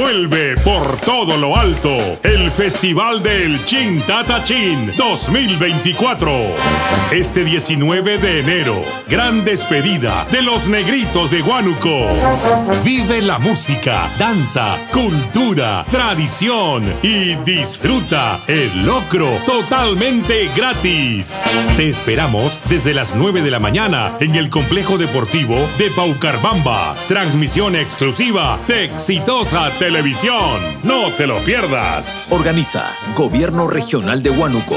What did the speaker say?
Vuelve por todo lo alto el Festival del Chin Tata Chin 2024. Este 19 de enero, gran despedida de los negritos de Huánuco. Vive la música, danza, cultura, tradición y disfruta el locro totalmente gratis. Te esperamos desde las 9 de la mañana en el complejo deportivo de Paucarbamba. Transmisión exclusiva de Exitosa Televisión. No te lo pierdas. Organiza Gobierno Regional de Huánuco.